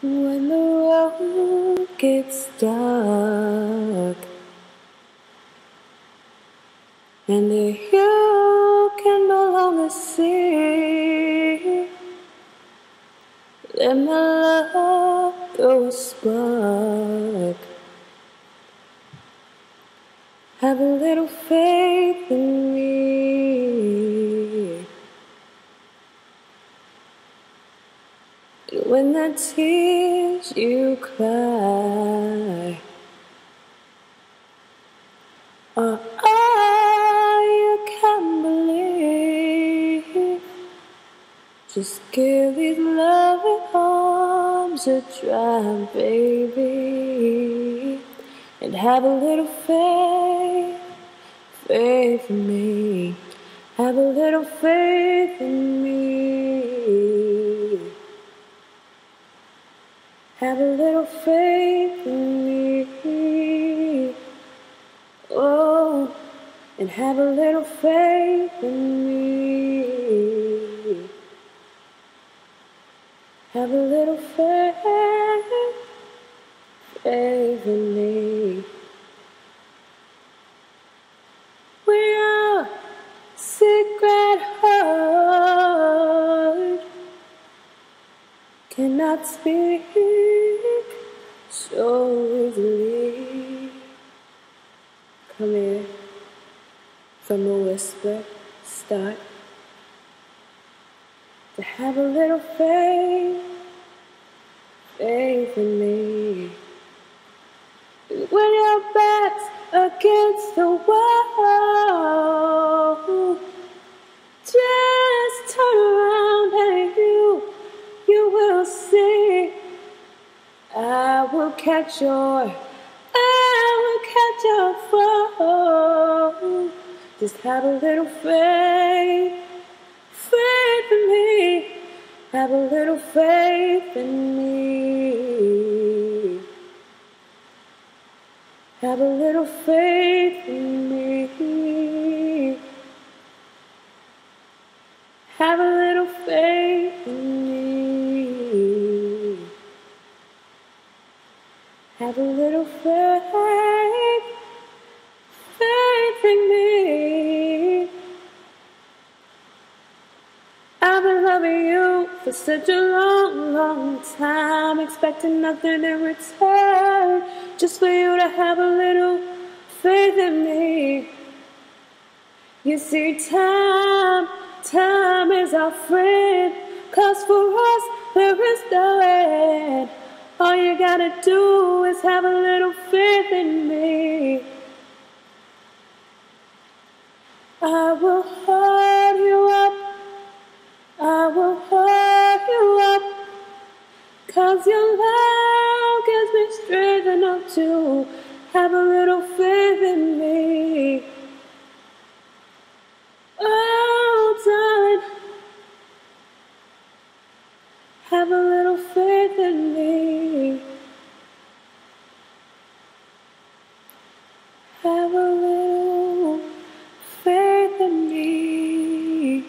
When the road gets dark and you can no longer see, let my love throw a spark. Have a little faith in me. When the tears you cry are all you can believe, just give these loving arms a try, baby, and have a little faith, faith in me. Have a little faith in me. Have a little faith in me. Oh, and have a little faith in me. Have a little faith, faith in me. We are secret heart cannot speak so easily. Come here from a whisper, start to have a little faith, faith in me. When your back's against the wall, just turn around and you, you will see. I will catch your, I will catch your fall. Just have a little faith, faith in me. Have a little faith in me. Have a little faith in me. Have a little faith, faith in me. I've been loving you for such a long, long time, expecting nothing in return, just for you to have a little faith in me. You see, time, time is our friend, cause for us there is no end. All you gotta do is have a little faith in me. I will hold you up. I will hold you up. Cause your love gives me strength enough to have a little faith in me. Oh, darling, have a little faith Have a little faith in me.